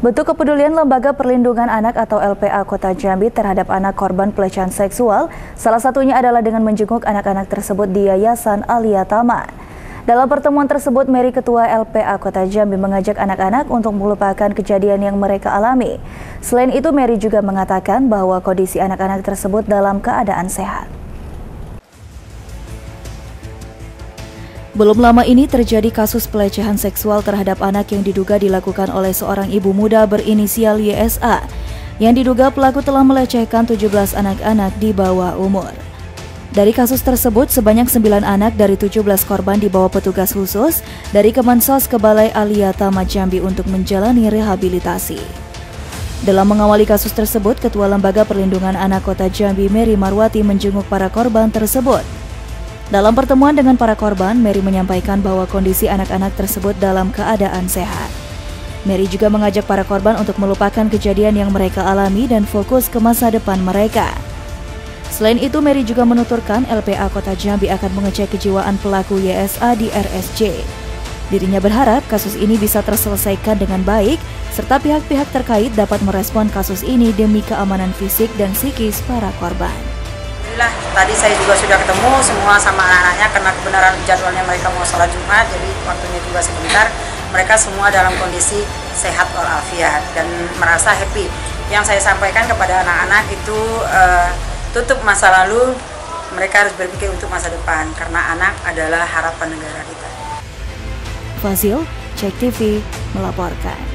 Bentuk kepedulian Lembaga Perlindungan Anak atau LPA Kota Jambi terhadap anak korban pelecehan seksual, salah satunya adalah dengan menjenguk anak-anak tersebut di Yayasan Alia Taman. Dalam pertemuan tersebut, Mary Ketua LPA Kota Jambi mengajak anak-anak untuk melupakan kejadian yang mereka alami. Selain itu, Mary juga mengatakan bahwa kondisi anak-anak tersebut dalam keadaan sehat. Belum lama ini terjadi kasus pelecehan seksual terhadap anak yang diduga dilakukan oleh seorang ibu muda berinisial YSA yang diduga pelaku telah melecehkan 17 anak-anak di bawah umur. Dari kasus tersebut, sebanyak 9 anak dari 17 korban dibawa petugas khusus dari Kemensos ke Balai Alia Tama Jambi untuk menjalani rehabilitasi. Dalam mengawali kasus tersebut, Ketua Lembaga Perlindungan Anak Kota Jambi Mary Marwati menjenguk para korban tersebut. Dalam pertemuan dengan para korban, Mary menyampaikan bahwa kondisi anak-anak tersebut dalam keadaan sehat. Mary juga mengajak para korban untuk melupakan kejadian yang mereka alami dan fokus ke masa depan mereka. Selain itu, Mary juga menuturkan LPA Kota Jambi akan mengecek kejiwaan pelaku YSA di RSJ. Dirinya berharap kasus ini bisa terselesaikan dengan baik, serta pihak-pihak terkait dapat merespon kasus ini demi keamanan fisik dan psikis para korban. Alhamdulillah tadi saya juga sudah ketemu semua sama anak-anaknya karena kebenaran jadwalnya mereka mau sholat Jumat jadi waktunya juga sebentar. Mereka semua dalam kondisi sehat walafiat dan merasa happy. Yang saya sampaikan kepada anak-anak itu uh, tutup masa lalu mereka harus berpikir untuk masa depan karena anak adalah harapan negara kita. Fazil, Cek TV, melaporkan.